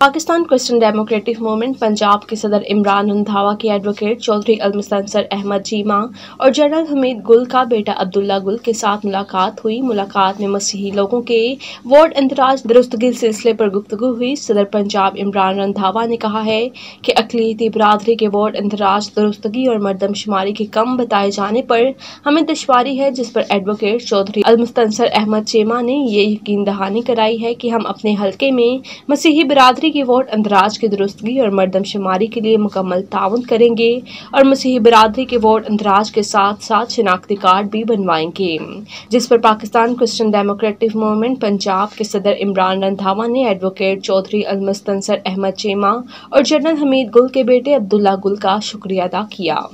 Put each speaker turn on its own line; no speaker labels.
Pakistan Christian democratic movement Punjab के सदर इमरान रंधावा के एडवोकेट चौधरी अलमस्तनसर अहमद चीमा और जनरल हमीद गुल का बेटा अब्दुल्ला गुल के साथ मुलाकात हुई। मुलाकात में मसीही लोगों के वोट इंतराज दुरुस्तगी सिलसिले पर गुफ्तु हुई। सदर पंजाब इमरान रंधावा ने कहा है कि अकलीती बरदरी के वोट इंतराज दुरुस्तगी और मरदमशुमारी के कम बताए जाने पर हमें दुशारी है, जिस पर एडवोकेट चौधरी अलमस्तनसर अहमद चीमा ने यह यकीन दहानी कराई है कि हम अपने हल्के में मसीही बरदरी पार्टी की वोट अंदराज की दुरुस्तगी और मरदमशुमारी के लिए मुकम्मल ताउन करेंगे और मसीही बरदरी के वोट अंदराज के साथ साथ शिनाख्ती कार्ड भी बनवाएँगे, जिस पर Pakistan Christian democratic movement Punjab के सदर इमरान रंधावा ने एडवोकेट चौधरी अलमस्तनसर अहमद चेमा और जनरल हमीद गुल के बेटे अब्दुल्ला गुल का शुक्रिया अदा किया।